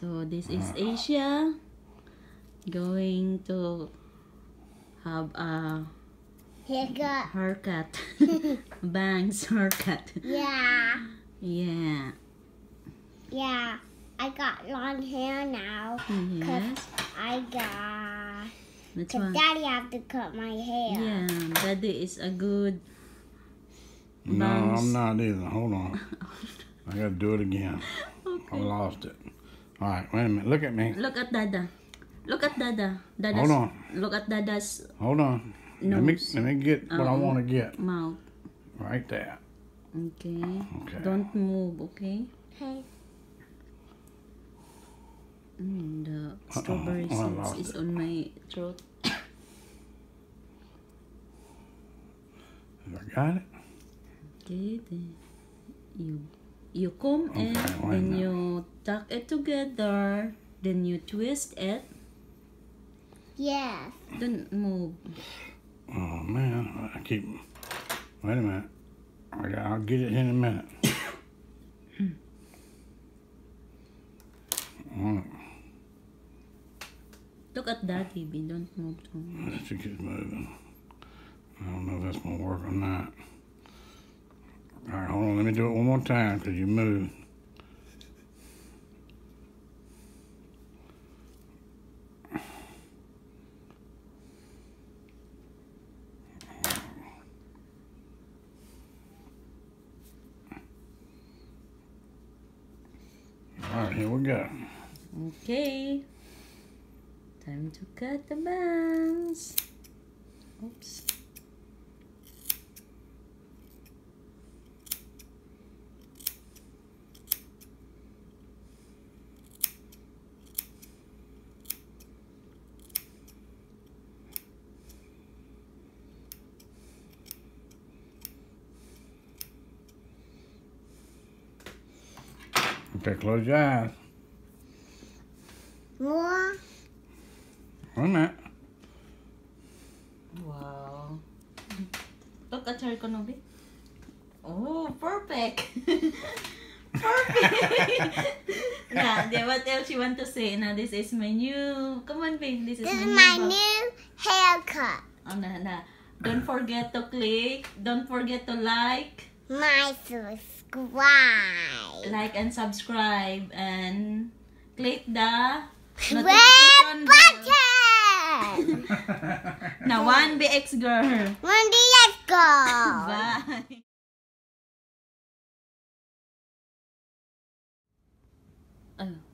So this is mm. Asia going to have a Haircut. haircut. Bangs haircut. Yeah. Yeah. Yeah. I got long hair now. Yes. I got. That's Cause why. daddy have to cut my hair. Yeah, daddy is a good No, I'm not either. Hold on. I gotta do it again. I lost it. All right, wait a minute. Look at me. Look at Dada. Look at Dada. Dada's, Hold on. Look at Dada's Hold on. Let me Nose. let me get what I want to get mouth. right there. Okay. Okay. Don't move, okay? Okay. Mm, the strawberry Oh, I seeds lost is it. on my throat. I got it. Okay, then you you comb Okay, it, then not? you tuck it together, then you twist it. Yes. Don't move. Oh man, I keep. Wait a minute. I got, I'll get it in a minute. Oh, Look at that, baby. Don't move too much. let's just moving. I don't know if that's gonna work or not. All right, hold on. Let me do it one more time because you moved. All right, here we go. Okay. Time to cut the bangs. Oops. Okay, close your eyes. More. Wait a minute. Wow. Look at her, Konobi. Oh, perfect. perfect. now, then what else you want to say? Now, this is my new... Come on, babe. This is This my, is new... my box. new haircut. Oh, no, no. Don't forget to click. Don't forget to like. My subscribe. Like and subscribe. And click the Red notification button. Now, one BX girl. One day, let's. Bye. Ano?